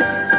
you